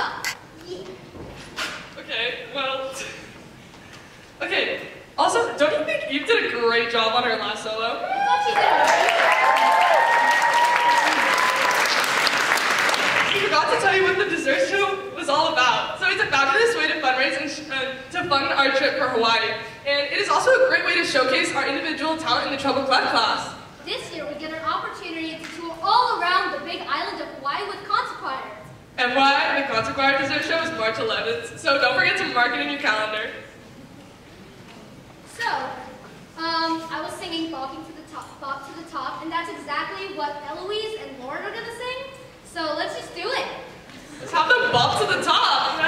top. Okay, well. Okay, also, don't you think Eve did a great job on her last solo? I forgot to tell you what the dessert show was all about. So it's a fabulous way to fundraise and uh, to fund our trip for Hawaii. And it is also a great way to showcase our individual talent in the Treble Clef class. This year, we get an opportunity to tour all around the big island of Hawaii with concert choir the concert choir dessert show is March 11th, so don't forget to mark it in your calendar. So, um, I was singing Bopping to the Top, Bop to the Top, and that's exactly what Eloise and Lauren are gonna sing. So let's just do it. Let's have them bop to the top,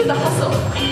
Watch the smile and their